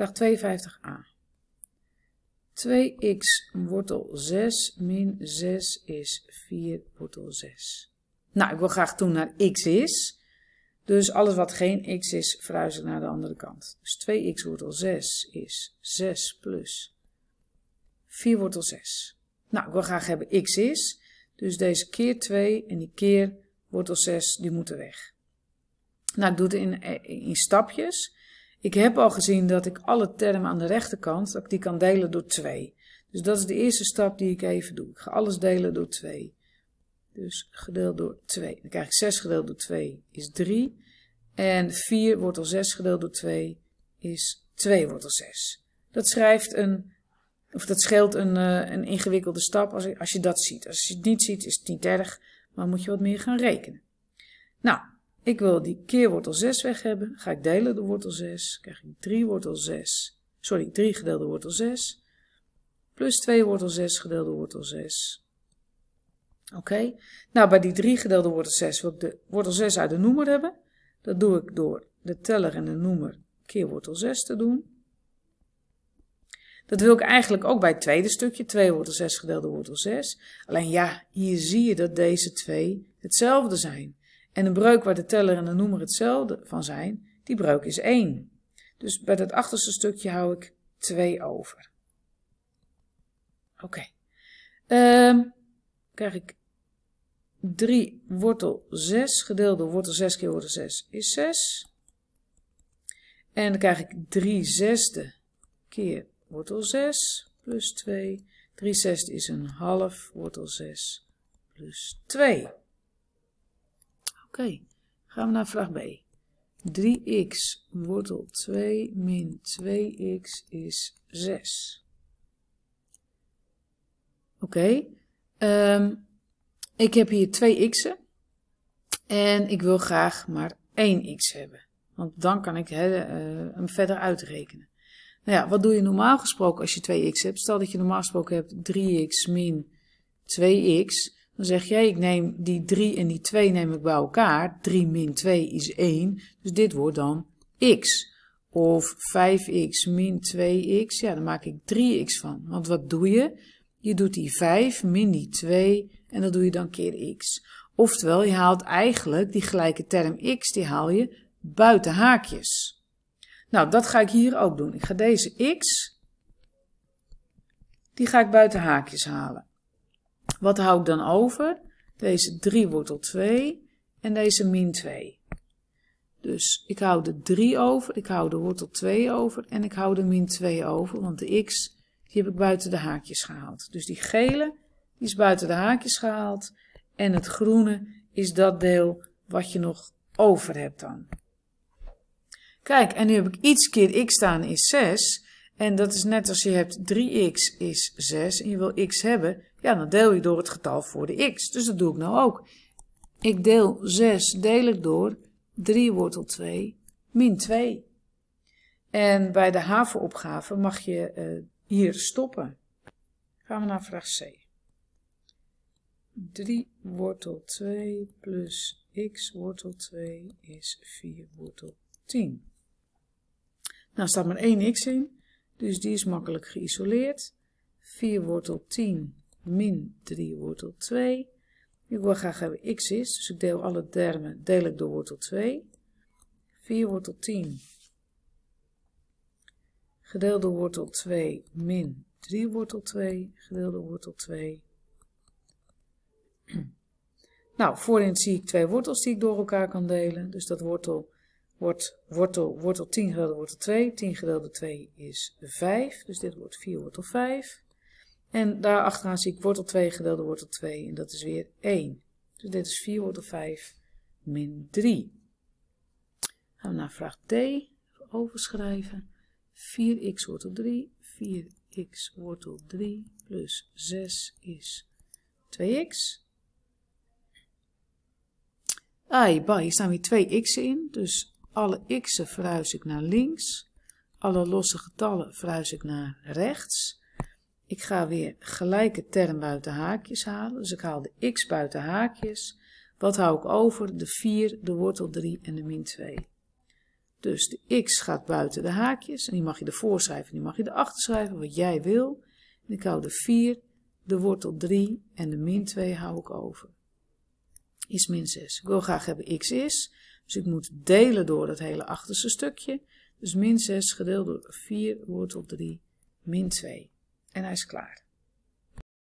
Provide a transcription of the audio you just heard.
Vraag 52a. 2x wortel 6 min 6 is 4 wortel 6. Nou, ik wil graag doen naar x is. Dus alles wat geen x is, verhuis ik naar de andere kant. Dus 2x wortel 6 is 6 plus 4 wortel 6. Nou, ik wil graag hebben x is. Dus deze keer 2 en die keer wortel 6, die moeten weg. Nou, ik doe het in, in stapjes. Ik heb al gezien dat ik alle termen aan de rechterkant, dat ik die kan delen door 2. Dus dat is de eerste stap die ik even doe. Ik ga alles delen door 2. Dus gedeeld door 2. Dan krijg ik 6 gedeeld door 2 is 3. En 4 wortel 6 gedeeld door 2 is 2 wortel 6. Dat schrijft een, of dat scheelt een, uh, een ingewikkelde stap als, als je dat ziet. Als je het niet ziet is het niet erg, maar moet je wat meer gaan rekenen. Nou, ik wil die keer wortel 6 weg hebben. Ga ik delen door wortel 6. Krijg ik 3 wortel 6. Sorry, 3 gedeeld wortel 6. Plus 2 wortel 6 gedeeld door wortel 6. Oké. Nou, bij die 3 gedeeld door wortel 6 wil ik de wortel 6 uit de noemer hebben. Dat doe ik door de teller en de noemer keer wortel 6 te doen. Dat wil ik eigenlijk ook bij het tweede stukje. 2 wortel 6 gedeeld door wortel 6. Alleen ja, hier zie je dat deze twee hetzelfde zijn. En een breuk waar de teller en de noemer hetzelfde van zijn, die breuk is 1. Dus bij dat achterste stukje hou ik 2 over. Oké. Okay. Um, krijg ik 3 wortel 6 gedeeld door wortel 6 keer wortel 6 is 6. En dan krijg ik 3 zesde keer wortel 6 plus 2. 3 zesde is een half wortel 6 plus 2. Okay. gaan we naar vraag B. 3x wortel 2 min 2x is 6. Oké, okay. um, ik heb hier twee x'en en ik wil graag maar 1 x hebben. Want dan kan ik he, uh, hem verder uitrekenen. Nou ja, wat doe je normaal gesproken als je 2x hebt? Stel dat je normaal gesproken hebt 3x min 2x. Dan zeg jij, ik neem die 3 en die 2 neem ik bij elkaar. 3 min 2 is 1. Dus dit wordt dan x. Of 5x min 2x. Ja, dan maak ik 3x van. Want wat doe je? Je doet die 5 min die 2 en dat doe je dan keer x. Oftewel, je haalt eigenlijk die gelijke term x, die haal je buiten haakjes. Nou, dat ga ik hier ook doen. Ik ga deze x, die ga ik buiten haakjes halen. Wat hou ik dan over? Deze 3 wortel 2 en deze min 2. Dus ik hou de 3 over, ik hou de wortel 2 over en ik hou de min 2 over, want de x die heb ik buiten de haakjes gehaald. Dus die gele die is buiten de haakjes gehaald en het groene is dat deel wat je nog over hebt dan. Kijk, en nu heb ik iets keer x staan is 6. En dat is net als je hebt 3x is 6 en je wil x hebben. Ja, dan deel je door het getal voor de x. Dus dat doe ik nou ook. Ik deel 6 deel ik door 3 wortel 2 min 2. En bij de havenopgave mag je uh, hier stoppen. Gaan we naar vraag C. 3 wortel 2 plus x wortel 2 is 4 wortel 10. Nou staat maar één x in, dus die is makkelijk geïsoleerd. 4 wortel 10 min 3 wortel 2. Ik wil graag hebben x is, dus ik deel alle termen, deel ik door wortel 2. 4 wortel 10 gedeeld door wortel 2 min 3 wortel 2 gedeeld door wortel 2. Nou, voorin zie ik twee wortels die ik door elkaar kan delen. Dus dat wortel wordt wortel, wortel 10 gedeeld door wortel 2. 10 gedeeld door 2 is 5. Dus dit wordt 4 wortel 5. En daar achteraan zie ik wortel 2 gedeeld door wortel 2. En dat is weer 1. Dus dit is 4 wortel 5 min 3. Gaan we naar vraag D. Overschrijven. 4x wortel 3. 4x wortel 3 plus 6 is 2x. Ah, bah, hier staan weer twee x'en in, dus alle x'en verhuis ik naar links. Alle losse getallen verhuis ik naar rechts. Ik ga weer gelijke term buiten haakjes halen, dus ik haal de x buiten haakjes. Wat hou ik over? De 4, de wortel 3 en de min 2. Dus de x gaat buiten de haakjes. En die mag je ervoor schrijven en die mag je erachter schrijven, wat jij wil. En ik hou de 4, de wortel 3 en de min 2 hou ik over. Is min 6. Ik wil graag hebben x is. Dus ik moet delen door dat hele achterste stukje. Dus min 6 gedeeld door 4 wortel 3 min 2. En hij is klaar.